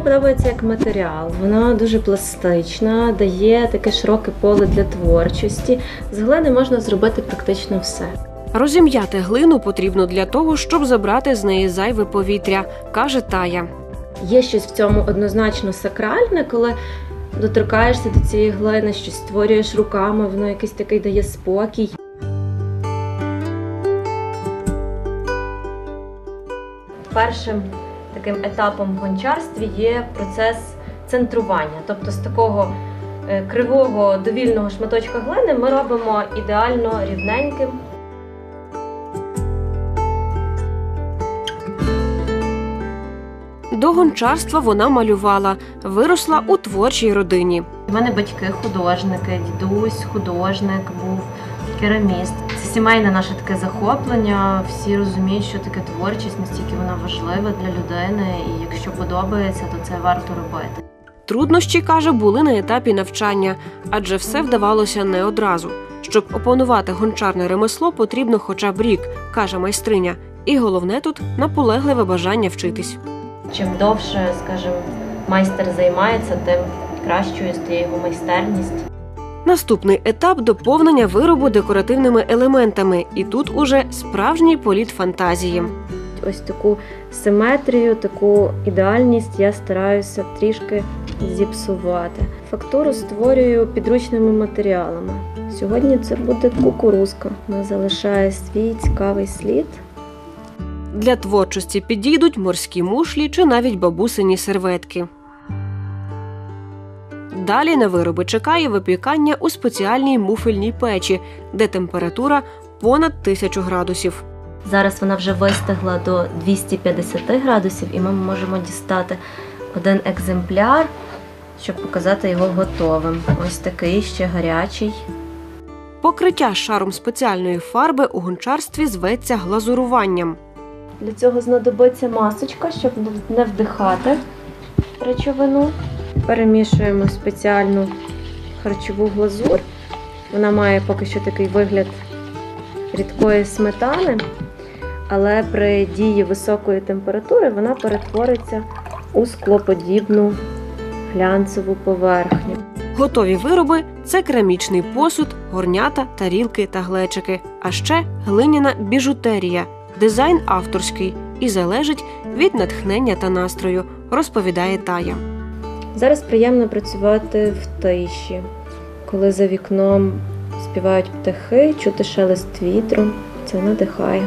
мені подобається як матеріал. Вона дуже пластична, дає таке широке поле для творчості. З глини можна зробити практично все. Розім'яти глину потрібно для того, щоб забрати з неї зайве повітря, каже Тая. Є щось в цьому однозначно сакральне, коли доторкаєшся до цієї глини, щось створюєш руками, воно якийсь такий дає спокій. Першим таким етапом в гончарстві є процес центрування. Тобто з такого е, кривого довільного шматочка глини ми робимо ідеально рівненьким. До гончарства вона малювала, виросла у творчій родині. У мене батьки художники, дідусь художник був кераміст. Це сімейне наше таке захоплення. Всі розуміють, що таке творчість, настільки вона важлива для людини, і якщо подобається, то це варто робити. Труднощі каже, були на етапі навчання, адже все вдавалося не одразу. Щоб опанувати гончарне ремесло, потрібно хоча б рік, каже майстриня. І головне тут наполегливе бажання вчитись. Чим довше, скажімо, майстер займається, тим кращою стає його майстерність. Наступний етап доповнення виробу декоративними елементами, і тут уже справжній політ фантазії. Ось таку симетрію, таку ідеальність я стараюся трішки зіпсувати. Фактуру створюю підручними матеріалами. Сьогодні це буде кукурузка. Вона залишає свій цікавий слід. Для творчості підійдуть морські мушлі чи навіть бабусині серветки. Далі на вироби чекає випікання у спеціальній муфельній печі, де температура понад 1000 градусів. Зараз вона вже вистигла до 250 градусів, і ми можемо дістати один екземпляр, щоб показати його готовим. Ось такий ще гарячий. Покриття шаром спеціальної фарби у гончарстві зветься глазуруванням. Для цього знадобиться масочка, щоб не вдихати речовину. Перемішуємо спеціальну харчову глазур. Вона має поки що такий вигляд рідкої сметани, але при дії високої температури вона перетвориться у склоподібну глянцеву поверхню. Готові вироби це керамічний посуд, горнята, тарілки та глечики, а ще глиняна біжутерія, дизайн авторський і залежить від натхнення та настрою, розповідає Тая. Зараз приємно працювати в тиші, коли за вікном співають птахи, чути шелест вітру. Це надихає.